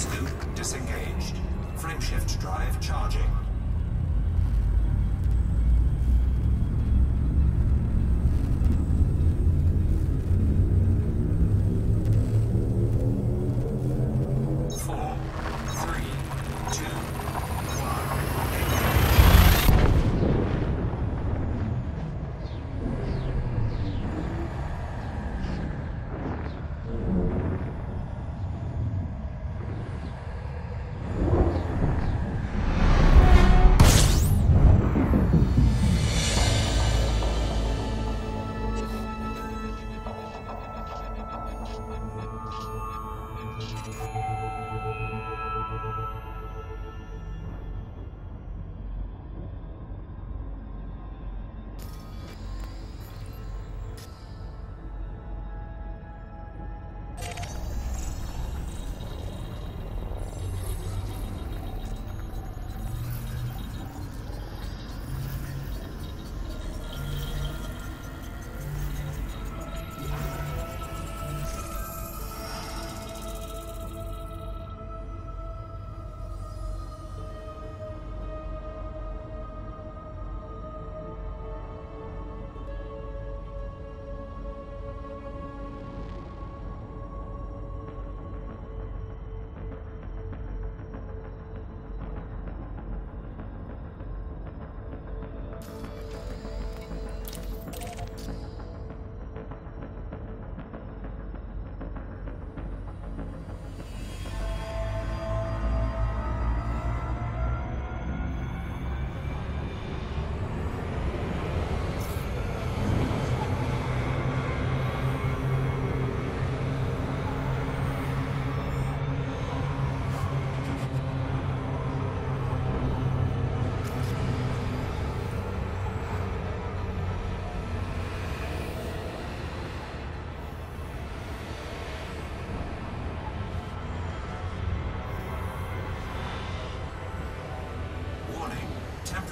Disengaged. Frame disengaged. Frameshift drive charging.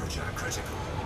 Warning, temperature critical.